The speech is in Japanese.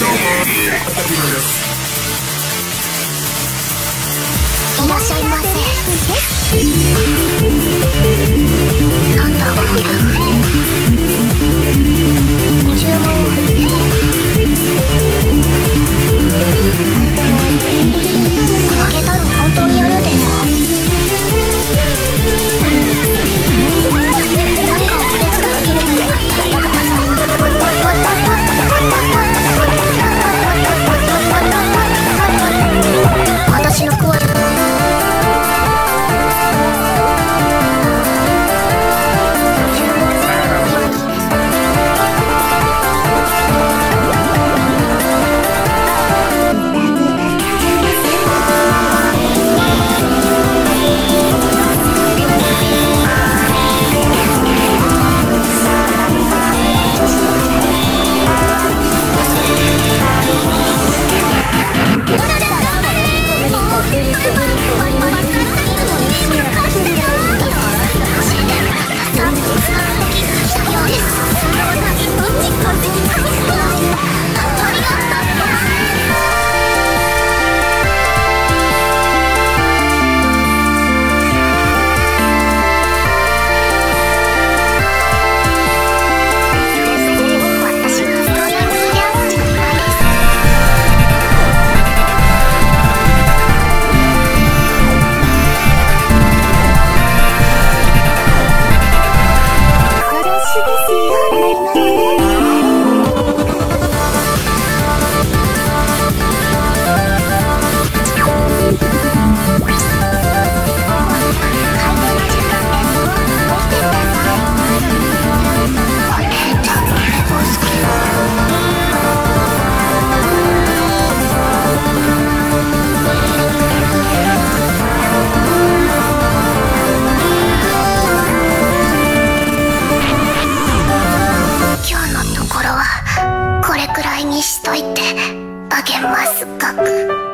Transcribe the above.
どうもですいらっしゃいませ。いて。あげますか。